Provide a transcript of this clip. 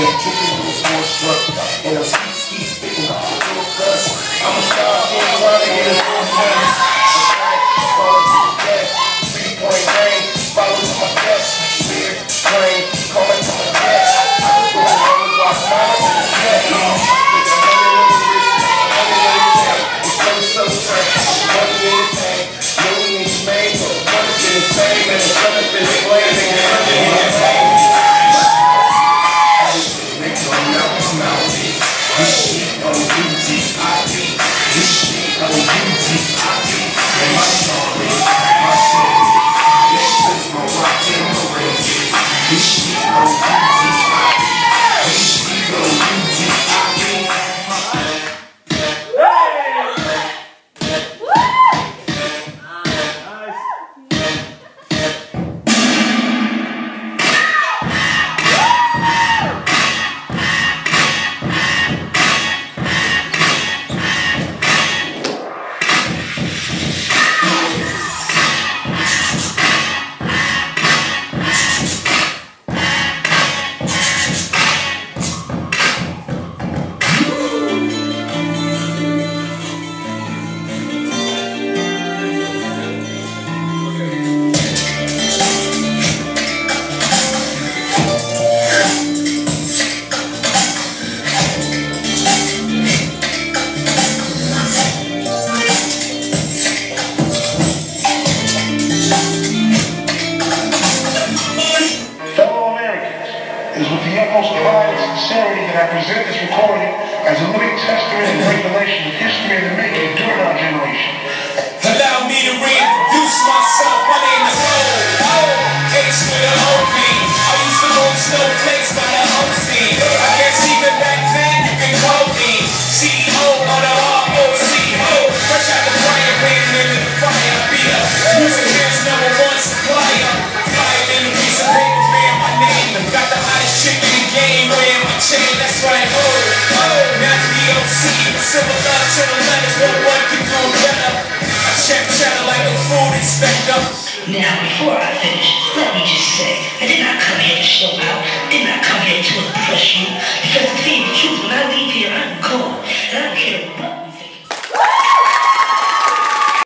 Yeah, chicken was more struck. And I'm is with the utmost pride and sincerity that I present this recording as a living testament and revelation. of history. thoughts and the letters, but what could better? I check chatter like a food inspector. Now, before I finish, let me just say, I did not come here to show out, I did not come here to impress you, because to tell you the truth,